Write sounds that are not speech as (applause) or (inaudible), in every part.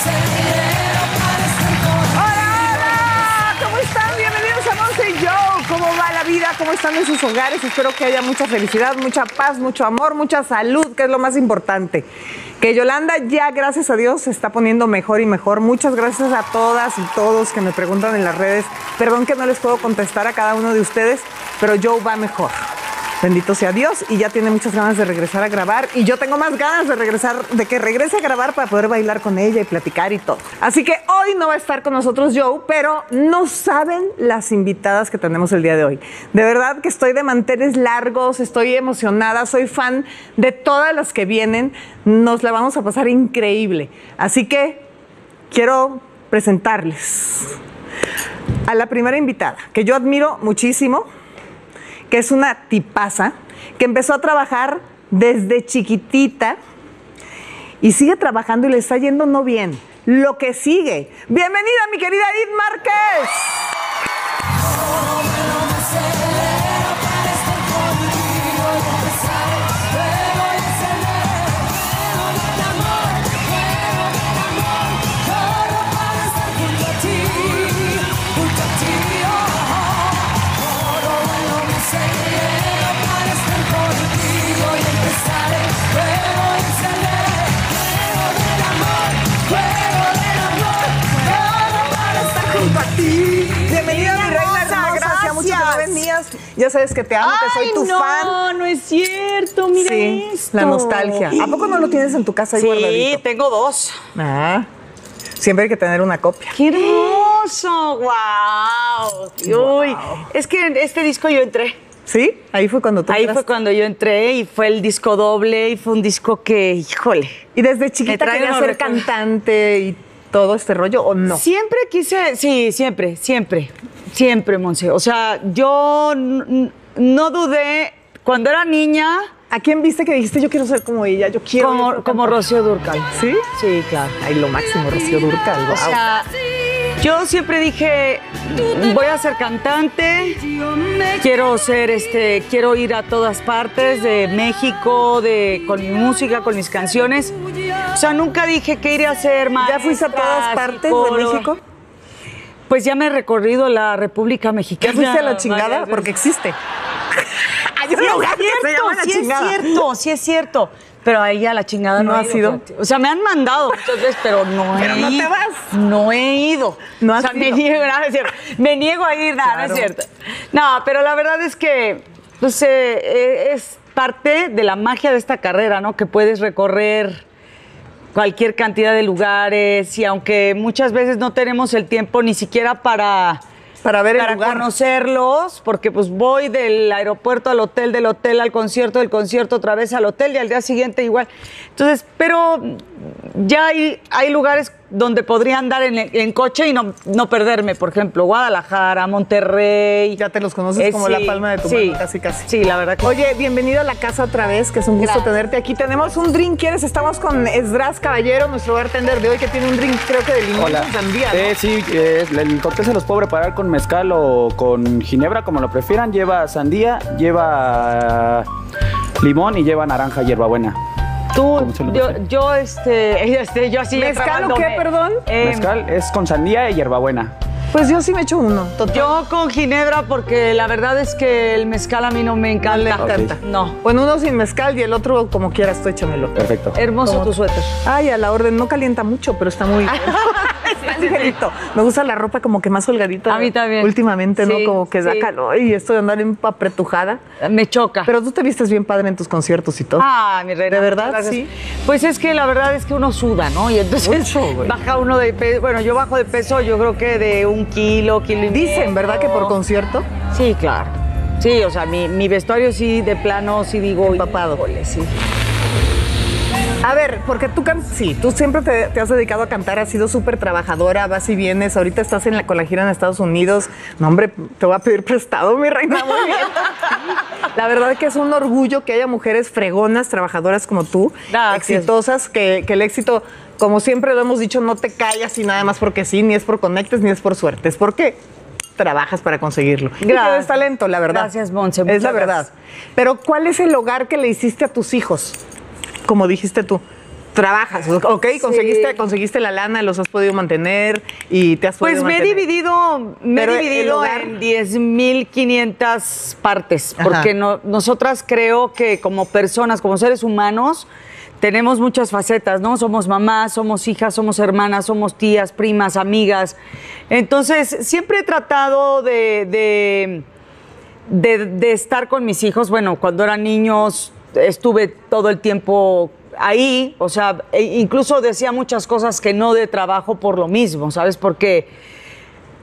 ¡Hola, hola! ¿Cómo están? Bienvenidos a Monse y Joe. ¿Cómo va la vida? ¿Cómo están en sus hogares? Espero que haya mucha felicidad, mucha paz, mucho amor, mucha salud, que es lo más importante. Que Yolanda ya, gracias a Dios, se está poniendo mejor y mejor. Muchas gracias a todas y todos que me preguntan en las redes. Perdón que no les puedo contestar a cada uno de ustedes, pero Joe va mejor. Bendito sea Dios y ya tiene muchas ganas de regresar a grabar y yo tengo más ganas de regresar, de que regrese a grabar para poder bailar con ella y platicar y todo. Así que hoy no va a estar con nosotros Joe, pero no saben las invitadas que tenemos el día de hoy. De verdad que estoy de manteles largos, estoy emocionada, soy fan de todas las que vienen, nos la vamos a pasar increíble. Así que quiero presentarles a la primera invitada, que yo admiro muchísimo que es una tipaza, que empezó a trabajar desde chiquitita y sigue trabajando y le está yendo no bien. Lo que sigue. Bienvenida, mi querida Edith Márquez. Ya sabes que te amo, que soy tu no, fan. no es cierto, mira Sí, esto. la nostalgia. ¿A poco no lo tienes en tu casa ahí Sí, guardadito? tengo dos. Ah, siempre hay que tener una copia. ¡Qué hermoso! ¡Wow! Uy, es que en este disco yo entré. ¿Sí? Ahí fue cuando tú Ahí fue cuando yo entré y fue el disco doble y fue un disco que, híjole. ¿Y desde chiquita unos ser recuerdos. cantante y todo este rollo o no? Siempre quise, sí, siempre, siempre, siempre, Monse. O sea, yo no dudé cuando era niña ¿A quién viste que dijiste yo quiero ser como ella? Yo quiero. como, como cantar"? Rocío Durcal. ¿Sí? Sí, claro. Ay, lo máximo, Rocío Durcal. O sea, yo siempre dije, voy a ser cantante, quiero ser este, quiero ir a todas partes de México, de con mi música, con mis canciones. O sea, nunca dije que iría a ser más. ¿Ya fuiste a todas partes de México? Pues ya me he recorrido la República ¿Ya Mexicana. fuiste a la chingada? Porque existe. (laughs) Hay un Sí, lugar es que se cierto, llama la sí chingada. es cierto, sí es cierto. Pero ahí a la chingada no, ¿No he has ido, ido? fíjate. O sea, me han mandado muchas veces, pero no Pero he no te ido. vas. No he ido. No o has sea, me niego, nada, es cierto. Me niego a ir, nada, no es cierto. No, pero la verdad es que, no sé, eh, es parte de la magia de esta carrera, ¿no? Que puedes recorrer cualquier cantidad de lugares y aunque muchas veces no tenemos el tiempo ni siquiera para Para ver el para lugar. conocerlos, porque pues voy del aeropuerto al hotel, del hotel al concierto, del concierto otra vez al hotel y al día siguiente igual. Entonces, pero ya hay, hay lugares donde podría andar en, en coche y no, no perderme, por ejemplo, Guadalajara, Monterrey. Ya te los conoces como la palma de tu sí, mano, casi, casi. Sí, la verdad que Oye, bienvenido a la casa otra vez, que es un gusto Gracias. tenerte aquí. Tenemos un drink, ¿quieres? Estamos con Esdras Caballero, nuestro bartender de hoy, que tiene un drink, creo que de limón Hola. sandía, ¿no? Eh, sí, eh, el cóctel se los puedo preparar con mezcal o con ginebra, como lo prefieran. Lleva sandía, lleva limón y lleva naranja hierbabuena. Tú, ¿Cómo se lo yo, yo, este, este, (laughs) yo así. ¿Mezcal o qué, perdón? Eh, mezcal es con sandía y hierbabuena. Pues yo sí me echo uno, total. Yo con ginebra porque la verdad es que el mezcal a mí no me encanta. le encanta. No. Bueno, uno sin mezcal y el otro como quieras, tú échamelo. Perfecto. Hermoso ¿Cómo tu te- suéter. Ay, a la orden, no calienta mucho, pero está muy (laughs) ligerito. Me gusta la ropa como que más holgadita. A mí también. Últimamente, ¿no? Como que sí. calor y esto de andar en apretujada. Me choca. Pero tú te vistes bien padre en tus conciertos y todo. Ah, mi reina. ¿De verdad? gracias. Sí. Pues es que la verdad es que uno suda, ¿no? Y entonces Mucho, baja uno de peso. Bueno, yo bajo de peso, yo creo que de un kilo, kilo y Dicen. ¿verdad? Que por concierto. Sí, claro. Sí, o sea, mi, mi vestuario sí, de plano, sí digo. Empapado. híjole, sí. A ver, porque tú sí, tú siempre te, te has dedicado a cantar, has sido súper trabajadora, vas y vienes, ahorita estás en la, con la gira en Estados Unidos. No, hombre, te voy a pedir prestado, mi reina, muy bien. La verdad que es un orgullo que haya mujeres fregonas, trabajadoras como tú, Gracias. exitosas, que, que el éxito, como siempre lo hemos dicho, no te callas y nada más porque sí, ni es por conectes, ni es por suerte, es porque trabajas para conseguirlo. Y Gracias. tienes talento, la verdad. Gracias, Monse, Es la verdad. gracias. Pero ¿cuál es el hogar que le hiciste a tus hijos? Como dijiste tú. Trabajas, ok, conseguiste, conseguiste la lana, los has podido mantener y te has Pues podido me he dividido, me he Pero dividido en 10.500 partes, Ajá. porque no- nosotras creo que como personas, como seres humanos, tenemos muchas facetas, ¿no? Somos mamás, somos hijas, somos hermanas, somos tías, primas, amigas. Entonces, siempre he tratado de, de, de- de estar con mis hijos. Bueno, cuando eran niños estuve todo el tiempo ahí, o sea, e incluso decía muchas cosas que no de trabajo por lo mismo, ¿sabes? Porque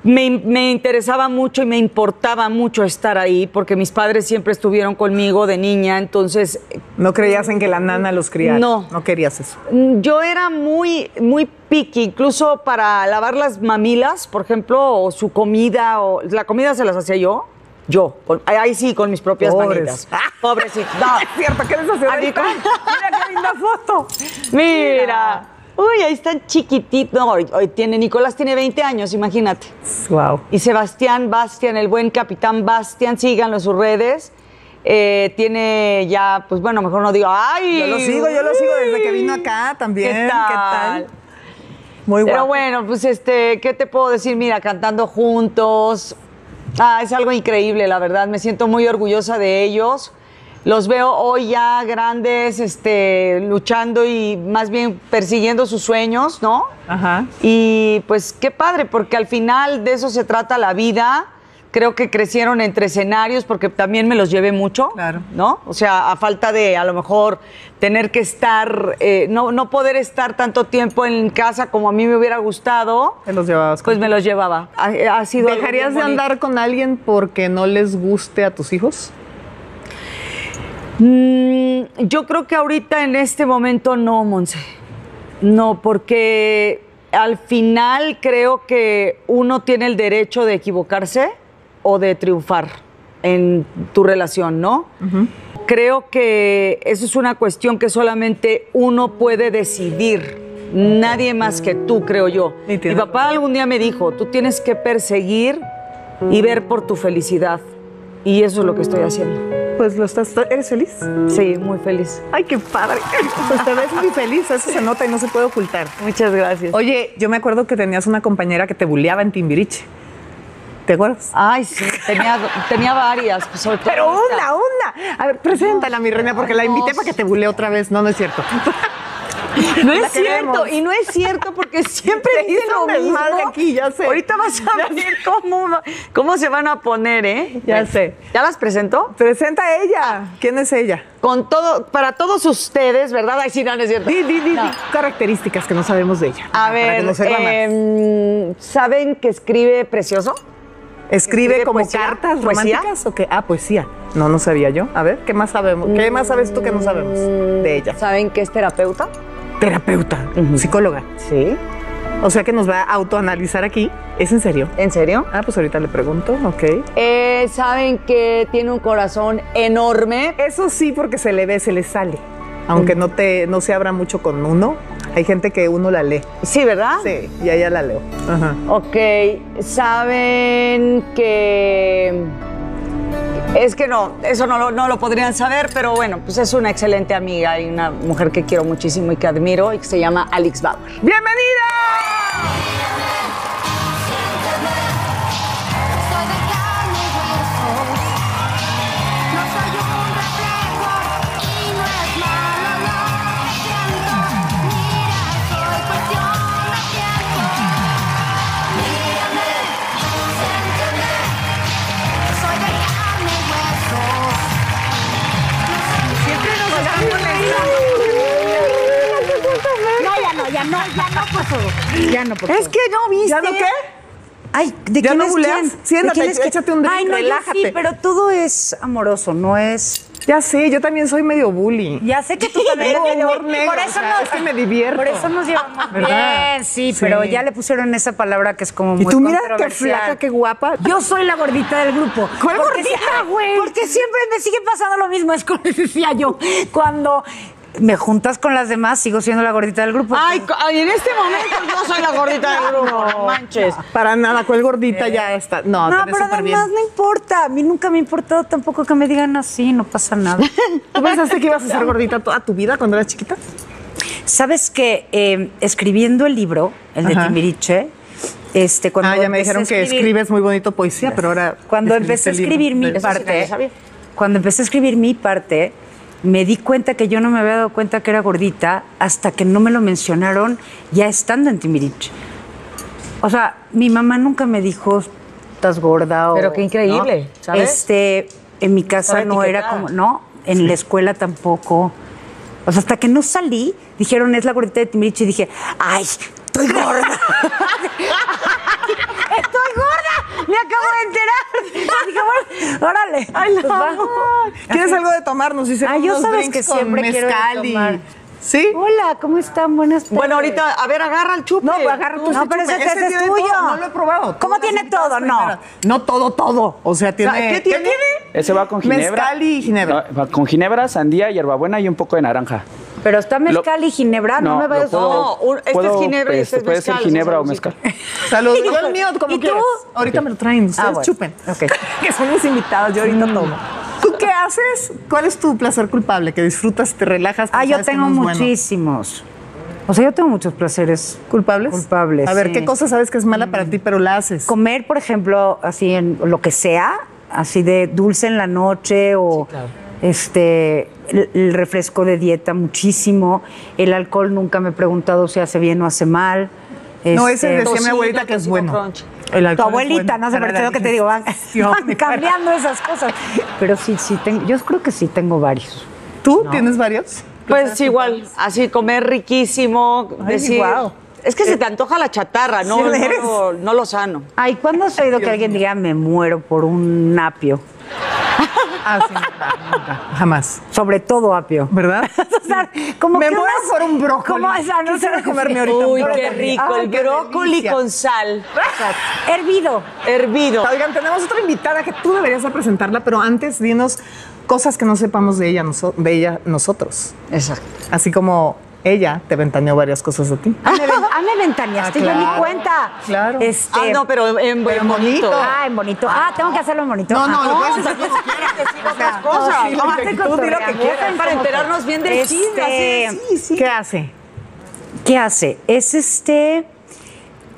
me, me interesaba mucho y me importaba mucho estar ahí, porque mis padres siempre estuvieron conmigo de niña, entonces No creías en que la nana los criara. No. No querías eso. Yo era muy, muy picky, incluso para lavar las mamilas, por ejemplo, o su comida, o la comida se las hacía yo. Yo, con- ahí sí, con mis propias Pobres. manitas. (laughs) Pobrecito. No. Es cierto, ¿qué les hace? A mí con- Mira qué linda foto. (laughs) Mira. Uy, ahí están chiquititos. No, hoy, hoy tiene, Nicolás tiene 20 años, imagínate. Wow. Y Sebastián Bastian, el buen capitán Bastian, síganlo en sus redes. Eh, tiene ya, pues bueno, mejor no digo, ¡ay! Yo lo sigo, yo lo sigo desde que vino acá también. ¿Qué tal? Muy Pero guapo. bueno, pues este, ¿qué te puedo decir? Mira, cantando juntos. Ah, es algo increíble, la verdad. Me siento muy orgullosa de ellos. Los veo hoy ya grandes, este, luchando y más bien persiguiendo sus sueños, ¿no? Ajá. Y pues qué padre, porque al final de eso se trata la vida. Creo que crecieron entre escenarios porque también me los llevé mucho, Claro. ¿no? O sea, a falta de a lo mejor tener que estar, eh, no, no poder estar tanto tiempo en casa como a mí me hubiera gustado, Te los llevabas pues me los llevaba. Ha, ha sido algo ¿Dejarías de andar con alguien porque no les guste a tus hijos? Mm, yo creo que ahorita en este momento no, Monse. No, porque al final creo que uno tiene el derecho de equivocarse o de triunfar en tu relación, ¿no? Creo que eso es una cuestión que solamente uno puede decidir. Nadie más que tú, creo yo. Mi papá algún día me dijo, tú tienes que perseguir y ver por tu felicidad. Y eso es lo que estoy haciendo. Pues lo estás. ¿Eres feliz? Sí, muy feliz. Ay, qué padre. Pues te ves muy feliz, eso se nota y no se puede ocultar. Muchas gracias. Oye, yo me acuerdo que tenías una compañera que te bulleaba en Timbiriche. ¿Te acuerdas? Ay, sí, tenía, tenía varias. pues, sobre todo Pero una, una. A ver, preséntala, mi reina, porque la invité para que te bulee otra vez. No, no es cierto. (laughs) No es cierto, y no es cierto porque siempre dicen lo mismo. aquí, ya sé. Ahorita vas a (laughs) ver cómo, cómo se van a poner, ¿eh? Ya sé. ¿Ya las presentó? Presenta a ella. ¿Quién es ella? Con todo, para todos ustedes, ¿verdad? Ay, sí, no, no es cierto. Di, di, di, No. di características que no sabemos de ella. A ver, em, ¿saben que escribe precioso? ¿Escribe ¿escribe como poesía? cartas ¿Poesía? románticas o qué? Ah, poesía. No, no sabía yo. A ver, ¿qué más sabemos? ¿Qué más sabes tú que no sabemos de ella? ¿Saben que es terapeuta? Terapeuta, psicóloga. Sí. O sea que nos va a autoanalizar aquí. ¿Es en serio? ¿En serio? Ah, pues ahorita le pregunto, ok. Eh, ¿Saben que tiene un corazón enorme? Eso sí, porque se le ve, se le sale. Aunque no te, no se abra mucho con uno. Hay gente que uno la lee. Sí, ¿verdad? Sí, y ella la leo. Ajá. Ok, saben que... Es que no, eso no lo, no lo podrían saber, pero bueno, pues es una excelente amiga y una mujer que quiero muchísimo y que admiro y que se llama Alex Bauer. ¡Bienvenida! Ya no, por favor. Es que no viste. ¿Ya no qué? Ay, ¿de ¿Ya quién no es buleas? quién? Siéntate, ¿De quién es échate un drink, Ay, no, yo relájate. sí, pero todo es amoroso, no es... Ya sé, yo también soy medio bully. Ya sé que tú también eres humor bully, negro, por o eso sea, nos- es que me divierto. Por eso nos llevamos (laughs) ¿Verdad? bien, sí, Sí. pero ya le pusieron esa palabra que es como Y muy tú mira qué flaca, qué guapa. Yo soy la gordita del grupo. ¿Cuál Porque gordita, si- güey? Porque siempre me sigue pasando lo mismo, es como (laughs) decía yo. Cuando me juntas con las demás, sigo siendo la gordita del grupo. Ay, ay, en este momento yo soy la gordita del grupo, (laughs) no manches. Para nada, ¿cuál gordita ya está? No, no, pero súper bien. además no importa. A mí nunca me ha importado tampoco que me digan así, no pasa nada. (laughs) ¿Tú pensaste que ibas a ser gordita toda tu vida cuando eras chiquita? Sabes que eh, escribiendo el libro, el de Ajá. Timbiriche, este, cuando ah, ya me dijeron que escribes muy bonito poesía, pero ahora... Cuando empecé a escribir mi parte, cuando empecé a escribir mi parte, me di cuenta que yo no me había dado cuenta que era gordita hasta que no me lo mencionaron ya estando en Timbiriche. O sea, mi mamá nunca me dijo, estás gorda o... Pero qué increíble, ¿no? ¿sabes? Este, en mi casa no era como, no, en la escuela tampoco. O sea, hasta que no salí, dijeron, es la gordita de Timbiriche, y dije, ay, estoy gorda. (laughs) me acabo de enterar. (laughs) dije, bueno, órale. Ay, pues. ¿Quieres algo de tomar? Nos hicieron Ah, yo unos sabes drinks que con siempre quiero mezcal y- tomar. ¿Sí? Hola, ¿cómo están? Buenas tardes. Bueno, ahorita, a ver, agarra el chupe. No, pues agarra tú No, ese pero chupe. ese- ese es tuyo. todo, No lo he probado. ¿Cómo tiene todo? No. primero. No todo, todo. O sea, tiene... ¿qué tiene? Ese va con ginebra. Mezcal y ginebra. No, va con ginebra, sandía, hierbabuena y un poco de naranja. Pero está mezcal Lo- y ginebra, no, No, me vayas puedo- No, este puedo, es ginebra y este es Puede ser mezcal, ginebra o mezcal. Salud. Hijo, Yo el mío, como ¿y tú? Ahorita me lo traen. Ustedes Ah, bueno. chupen. Ok. (laughs) que son mis invitados. Yo ahorita tomo. ¿Tú qué haces? ¿Cuál es tu placer culpable? Que disfrutas, te relajas. Ah, yo tengo no es bueno? muchísimos. O sea, yo tengo muchos placeres. ¿Culpables? Culpables, A ver, sí. ¿qué cosa sabes que es mala para ti, pero la haces? Comer, por ejemplo, así en lo que sea, así de dulce en la noche o este el, el refresco de dieta muchísimo. El alcohol nunca me he preguntado si hace bien o hace mal. No, ese Este, decía mi abuelita que es bueno. crunch. El Tu alcohol abuelita, no sé, pero tengo que te digo, van, (laughs) van cambiando esas cosas. Pero sí, sí, tengo, yo creo que sí tengo varios. ¿Tú tienes varios? Pues igual, así comer riquísimo, Ay, decir... guau. Es que se te antoja la chatarra, no, Sí, no, eres. lo, no lo sano. Ay, ¿cuándo has oído que alguien diga me muero por un apio? (laughs) Ah, sí, nunca, nunca, jamás. Sobre todo apio. ¿Verdad? (laughs) O sea, como Me que muero unas- por un brócoli. Como esa, no Quisiera sé comerme ahorita Uy, qué rico, Ay, el qué brócoli delicia. con sal, Hervido. hervido. Oigan, tenemos otra invitada que tú deberías de presentarla, pero antes dinos cosas que no sepamos de ella, noso- de ella nosotros. Exacto. Así como ella te ventaneó varias cosas de ti. Ah, me, ven- ah, me ventaneaste, Ah, yo claro, ni cuenta. claro. Este, Ah, no, pero en, Pero en bonito. Ah, en bonito. Ah, tengo que hacerlo en bonito. No, no, Ah, lo puedes No, hacer como si quieres quieras. decir otras cosas. sí, que- estoy tú di lo que quieras. Para enterarnos bien del chisme, Este, así, sí, sí. ¿Qué hace? ¿Qué hace? Es este.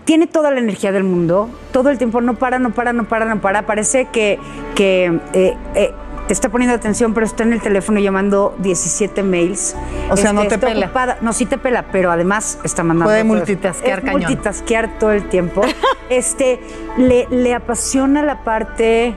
Tiene toda la energía del mundo, todo el tiempo no para, no para, no para, no para. Parece que, que eh, eh, te está poniendo atención, pero está en el teléfono llamando 17 mails. O sea, no te pela. ocupada. No, sí te pela, pero además está mandando. Puede multitasquear cañón. multitasquear todo el tiempo. (laughs) este, le, le apasiona la parte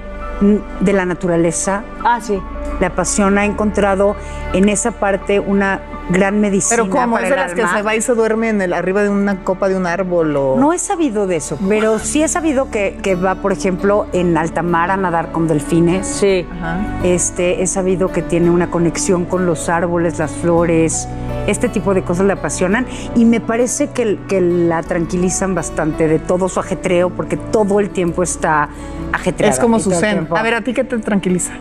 de la naturaleza, Ah, sí. Le apasiona, ha encontrado en esa parte una gran medicina. Pero ¿cómo? para ¿Es de las que se va y se duerme en el, arriba de una copa de un árbol o...? No he sabido de eso, pero sí he sabido que, que va, por ejemplo, en alta mar a nadar con delfines. Sí. Ajá. Este, he sabido que tiene una conexión con los árboles, las flores, este tipo de cosas le apasionan y me parece que, que la tranquilizan bastante de todo su ajetreo porque todo el tiempo está ajetreada. Es como su zen. A ver, ¿a ti qué te tranquiliza?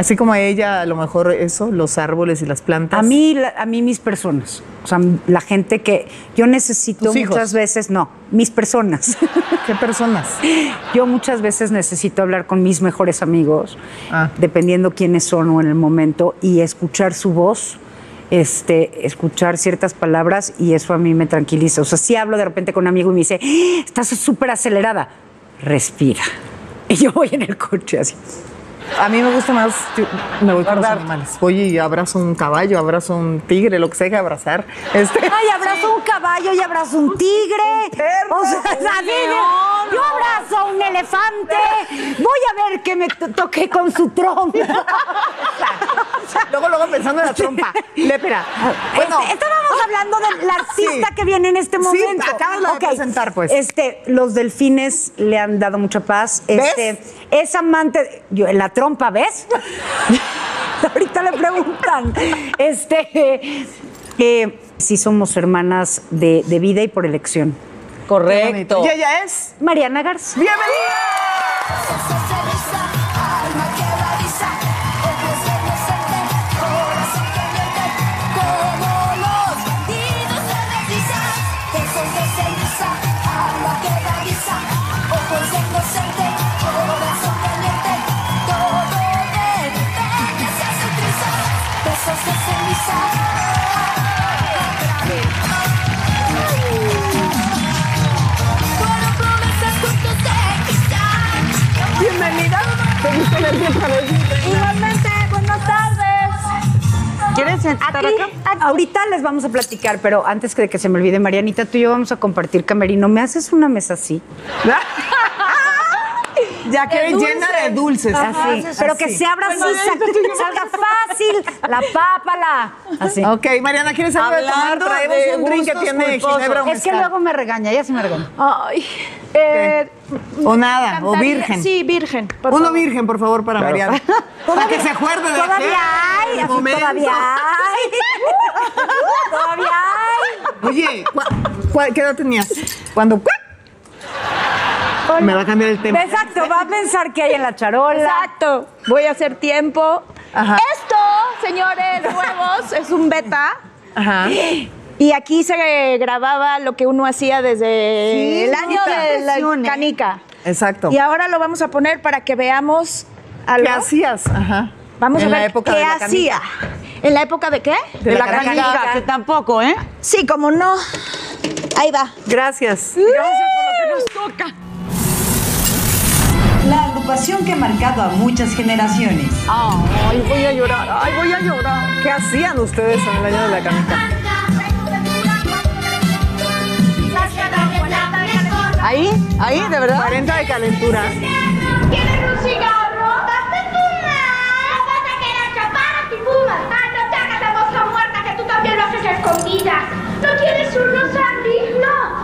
Así como a ella, a lo mejor eso, los árboles y las plantas. A mí, la- a mí mis personas, o sea, la gente que yo necesito ¿Tus hijos? muchas veces, no, mis personas. (laughs) ¿Qué personas? Yo muchas veces necesito hablar con mis mejores amigos, Ah. dependiendo quiénes son o en el momento, y escuchar su voz, este, escuchar ciertas palabras, y eso a mí me tranquiliza. O sea, si hablo de repente con un amigo y me dice, "Ah, estás súper acelerada, respira. Y yo voy en el coche así. A mí me gusta más, me voy con los animales. Voy y abrazo un caballo, abrazo un tigre, lo que sea que abrazar. Este, Ay, abrazo un caballo y abrazo un tigre. perro, o sea, (laughs) un de- león. yo abrazo un elefante. Voy a ver que me to- toque con su trompa. (laughs) luego, luego pensando en la trompa. Lépera. Bueno, Este, estábamos hablando de la artista Sí. que viene en este Sí, momento. acábala de Ok. presentar, pues. Este, los delfines le han dado mucha paz. ¿Ves? Este, es amante. Yo, la trompa, ¿ves? (laughs) Ahorita le preguntan. Este, eh, sí somos hermanas de, de vida y por elección. Correcto. y ella es. Mariana Garza. ¡Bienvenida! Igualmente, buenas tardes. ¿Quieres sentar acá? Ahorita les vamos a platicar, pero antes de que se me olvide, Marianita, tú y yo vamos a compartir camerino. ¿Me haces una mesa así? (laughs) Ya que llena de dulces. Así. Pero que se abra así, sa- salga fácil, la papa, la... Así. Ok, Mariana, ¿quieres algo de tomar? Traemos de un drink que tiene ginebra Es que luego me regaña, ella sí me regaña. Ay, eh, O nada, o virgen. Sí, virgen. por Uno favor. virgen, por favor, para Claro. Mariana. (laughs) Para que se acuerde de Todavía hay, así, momento. todavía hay. (laughs) todavía hay. Oye, ¿cu- cu- ¿qué edad tenías? Cuando... Me va a cambiar el tema. Exacto, va a pensar que hay en la charola. Exacto. Voy a hacer tiempo. Ajá. Esto, señores nuevos, es un beta. Ajá. Y aquí se grababa lo que uno hacía desde Sí, el año de la ¿eh? canica. Exacto. Y ahora lo vamos a poner para que veamos algo. ¿Qué hacías? Ajá. Vamos en a ver la época qué de la hacía. ¿En la época de qué? De la canica, canica. que tampoco, ¿eh? Sí, como no. Ahí va. Gracias. La agrupación que ha marcado a muchas generaciones. Ay, voy a llorar. Ay, voy a llorar. ¿Qué hacían ustedes en el año de la canica? Ahí, ahí, de verdad. 40 de calentura. ¿Quieres un cigarro? ¡Date tú más! ¡Vas a quedar chaparra si fumas! ¡Ah, no te hagas la mosca muerta que tú también lo haces a escondidas! ¿No quieres un Sandy? ¡No!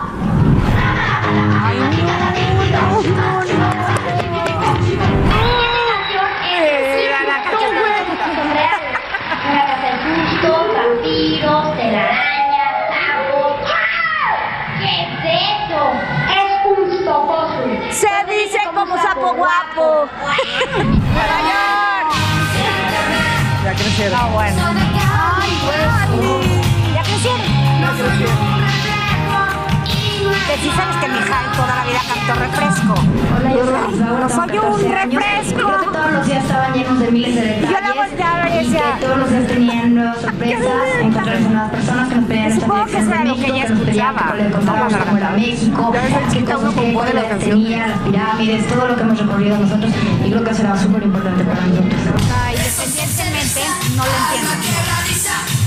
Vampiros, telarañas, sapos. ¿Qué es eso? Es un. Se dice como sapo guapo. (laughs) Ya crecieron. Ah, bueno. Ya crecieron. Que sí sabes que mi hija toda la vida cantó refresco. No soy un refresco. Días estaban llenos de miles de detalles. Yo la y y que todos los días tenían nuevas sorpresas, encontrarse nuevas personas que nos pedían dirección eso de México, que nos pedían que le contáramos cómo era. México, Ya qué cosas que canción. tenía, las pirámides, todo lo que hemos recorrido nosotros y creo que será súper importante para nosotros. Ay, independientemente, no lo entiendo.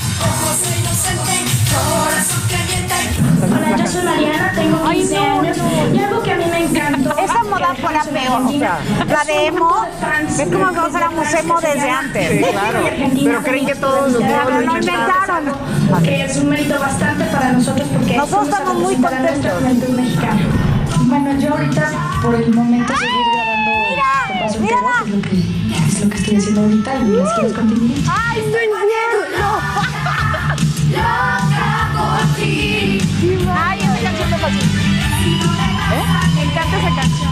Hola, yo soy Mariana, tengo 15 años y algo que a mí me. Esa moda fue la peor, o sea, la de emo, es como que nosotros éramos emo desde antes. Sí, claro. Pero creen que todos los nuevos lo inventaron. que es un mérito bastante para nosotros porque Nosotros estamos muy contentos. juventud mexicana. Bueno, yo ahorita por el momento seguir grabando Mira, mírala. es lo que estoy haciendo ahorita y les quiero continuar. Ay, no Ay, esa canción me Me encanta esa canción.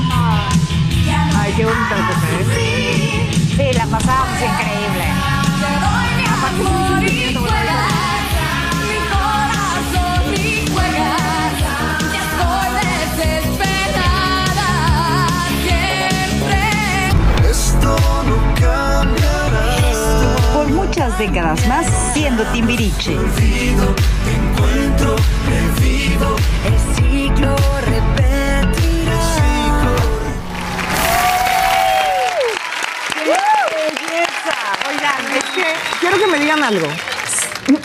Ay, qué bonita ¿eh? Sí, la pasábamos increíble. Por muchas décadas más siendo Timbiriche. Oigan, quiero que me digan algo.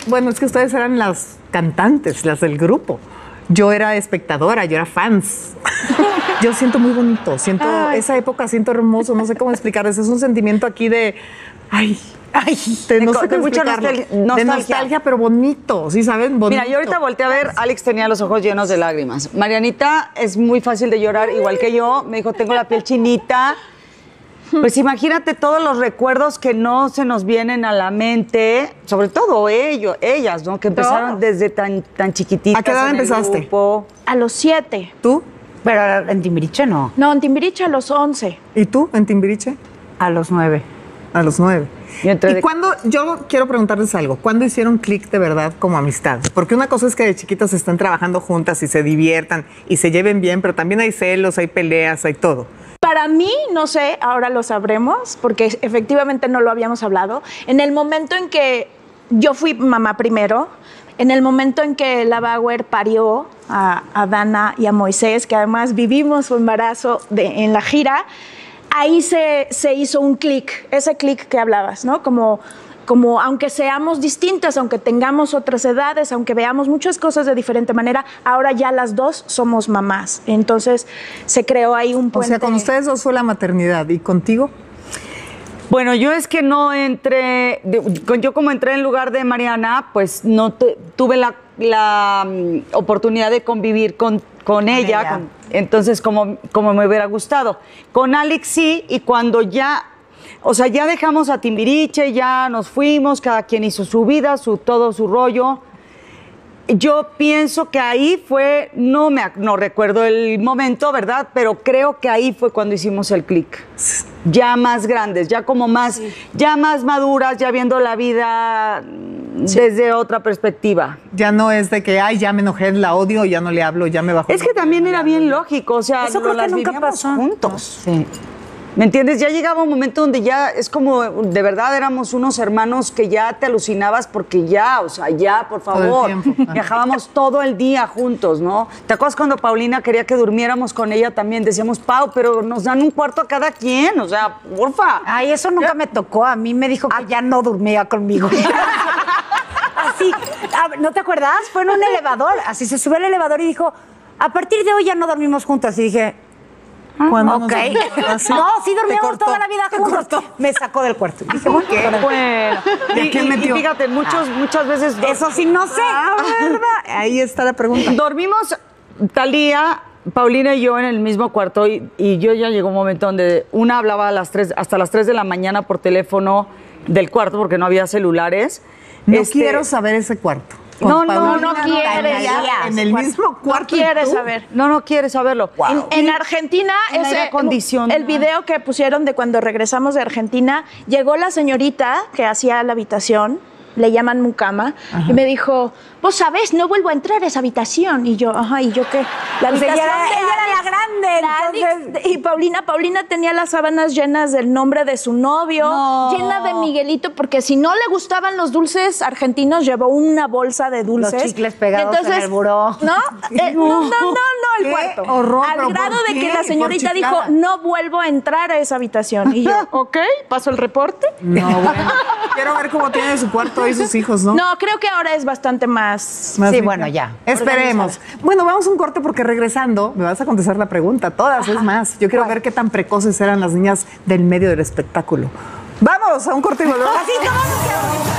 Bueno, es que ustedes eran las cantantes, las del grupo. Yo era espectadora, yo era fans. (laughs) Yo siento muy bonito, siento esa época, siento hermoso, no sé cómo explicar eso. Es un sentimiento aquí de, ay, ay, de, no sé de mucha explicarlo. nostal- De nostalgia. nostalgia, pero bonito, ¿sí saben? Bonito. Mira, yo ahorita volteé a ver, Alex tenía los ojos llenos de lágrimas. Marianita es muy fácil de llorar, igual que yo. Me dijo, tengo la piel chinita. Pues imagínate todos los recuerdos que no se nos vienen a la mente, sobre todo ellos, ellas, ¿no? Que empezaron desde tan, tan chiquititas. ¿A qué edad en el empezaste? grupo. A los siete. ¿Tú? Pero en Timbiriche no, No, en Timbiriche a los once. ¿Y tú en Timbiriche? a los nueve. A los nueve. Y entre ¿Y de- cuándo, yo quiero preguntarles algo, ¿cuándo hicieron clic de verdad como amistad? Porque una cosa es que de chiquitas están trabajando juntas y se diviertan y se lleven bien, pero también hay celos, hay peleas, hay todo. Para mí, no sé, ahora lo sabremos, porque efectivamente no lo habíamos hablado. En el momento en que yo fui mamá primero, en el momento en que la Bauer parió a, Dana y a Moisés, que además vivimos su embarazo en la gira, ahí se, se hizo un clic, ese clic que hablabas, ¿no? Como como aunque seamos distintas, aunque tengamos otras edades, aunque veamos muchas cosas de diferente manera, ahora ya las dos somos mamás. Entonces se creó ahí un O puente. sea, con ustedes dos fue la maternidad. ¿Y contigo? Bueno, yo es que no entré, yo como entré en lugar de Mariana, pues no te- tuve la, la, mm, oportunidad de convivir con, con ella, ella. con- entonces como, como me hubiera gustado. Con Alex sí, y cuando ya, o sea, ya dejamos a Timbiriche, ya nos fuimos, cada quien hizo su vida, su, todo su rollo. Yo pienso que ahí fue, no me no recuerdo el momento, ¿verdad? Pero creo que ahí fue cuando hicimos el clic. Ya más grandes, ya como más, ya más maduras, ya viendo la vida mm, desde otra perspectiva. Ya no es de que, ay, ya me enojé, la odio, ya no le hablo, ya me bajo. Es que también era bien lógico, o sea, Eso creo que nunca pasó. juntos. Sí. ¿Me entiendes? Ya llegaba un momento donde ya es como, de verdad éramos unos hermanos que ya te alucinabas porque ya, o sea, ya, por el favor. Viajábamos todo el día juntos, ¿no? ¿Te acuerdas cuando Paulina quería que durmiéramos con ella también? Decíamos, Pau, pero nos dan un cuarto a cada quien, o sea, porfa. Ay, eso nunca me tocó. A mí me dijo que ya no dormía conmigo. (laughs) Así, ¿no te acuerdas? Fue en un elevador. Así se subió al elevador y dijo, a partir de hoy ya no dormimos juntas. Y dije, ¿Cuándo nos ok. (laughs) Así. No, sí dormíamos toda la vida juntos. Me sacó del cuarto. (laughs) Dije, bueno. Bueno, ¿Y y, quién y- y metió? fíjate, muchos, muchas veces Eso sí, no sé. Ah, ¿verdad? Ahí está la pregunta. Dormimos Talía, Paulina y yo en el mismo cuarto y, y yo ya llegó un momento donde una hablaba a las 3, hasta las 3 de la mañana por teléfono del cuarto porque no había celulares. No Este, quiero saber ese cuarto. No, no, no quieres. Talía, En el mismo cuarto. No tú. saber. No, no quiere saberlo. En, en Argentina, En ese- el video que pusieron de cuando regresamos de Argentina, llegó la señorita que hacía la habitación, le llaman mucama, y me dijo, vos sabés, no vuelvo a entrar a esa habitación. Y yo, ajá, ¿y yo qué? La Pues ella habitación era- de ella era la grande, Alex- entonces- y Paulina, Paulina tenía las sábanas llenas del nombre de su novio, No. llena de Miguelito, porque si no le gustaban los dulces argentinos, llevó una bolsa de dulces. chicles pegados en el buró. ¿No? (laughs) Eh, no, no, no, no, el Qué cuarto. horror, Al grado ¿por de que la ¿Por señorita dijo, no vuelvo a entrar a esa habitación. Y yo, (laughs) ok, paso el reporte. No, bueno. (laughs) Quiero ver cómo tiene su cuarto y sus hijos, ¿no? No, creo que ahora es bastante más... Más Sí, rica. bueno, ya. Esperemos. Bueno, vamos a un corte porque regresando me vas a contestar la pregunta. Todas, es más. Yo quiero quiero ver qué tan precoces eran las niñas del medio del espectáculo. Vamos a un corte y volvemos. Así vamos.